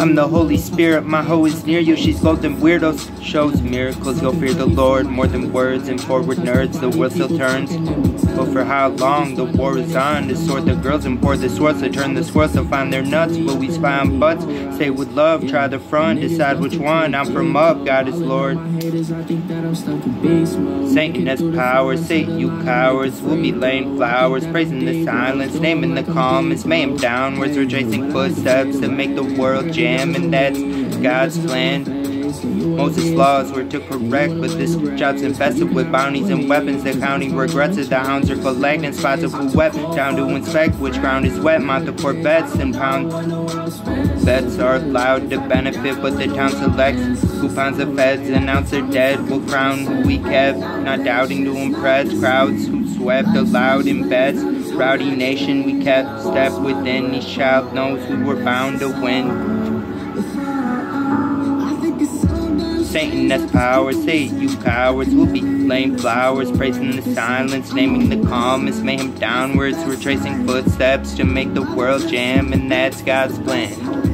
I'm the Holy Spirit, my hoe is near you. She's golden weirdos, shows miracles. You'll fear the Lord more than words and forward nerds. The world still turns. But for how long the war is on? To sort the girls and pour the swords to turn the swirls to find their nuts. But we spy on butts, stay with love, try the front, decide which one. I'm from up, God is Lord. Satan has power, Satan, you cowards. We'll be laying flowers, praising the silence, naming the calm, it's mayhem downwards, retracing footsteps to make the world jam, and that's God's plan. Moses' laws were to correct, but this job's infested with bounties and weapons. The county regrets it. The hounds are collecting spots of who wept. Down to inspect which ground is wet. Mount the Corvettes and pound. Bets are allowed to benefit, but the town selects pounds the feds. Announce they're dead. We'll crown who we kept. Not doubting to impress crowds who swept aloud in bets. Rowdy nation, we kept step within. Each child knows we were bound to win. Satan has power, say you cowards will be laying flowers, praising the silence, naming the calmest, mayhem downwards, retracing footsteps to make the world jam, and that's God's plan.